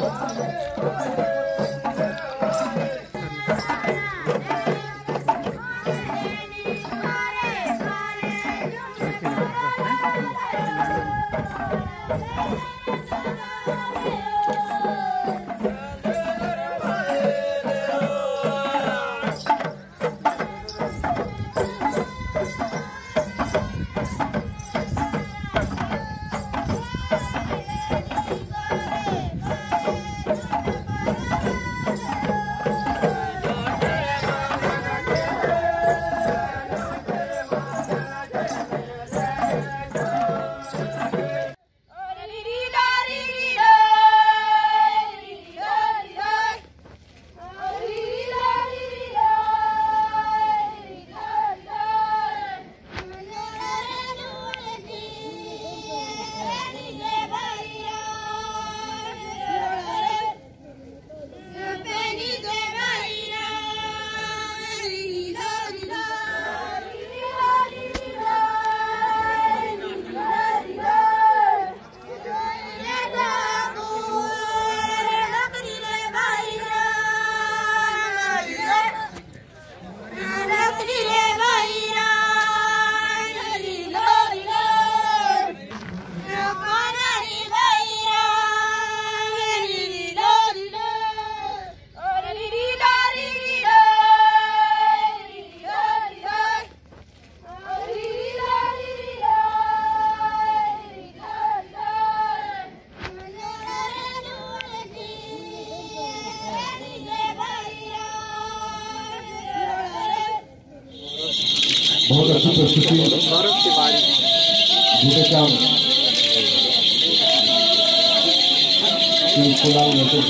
Aê! Aê! बहुत अच्छी प्रस्तुति। दूसरे काम फ़िलहाल मैसेज